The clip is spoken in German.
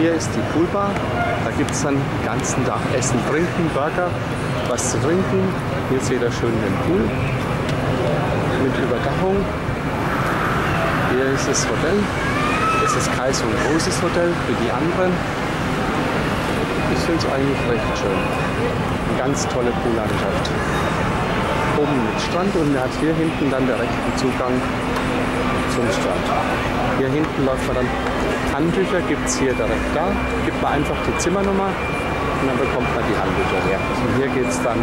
Hier ist die Poolbar. Da gibt es dann den ganzen Tag Essen, Trinken, Burger, was zu trinken. Hier seht ihr schön den Pool mit Überdachung. Hier ist das Hotel. Es ist so ein großes Hotel wie die anderen. Ich finde es eigentlich recht schön. Eine ganz tolle Poollandschaft. Oben mit Strand und er hat hier hinten dann direkten Zugang zum Strand. Hier hinten läuft man dann, Handtücher gibt es hier direkt da. Gibt man einfach die Zimmernummer und dann bekommt man die Handtücher her. Und hier geht es dann.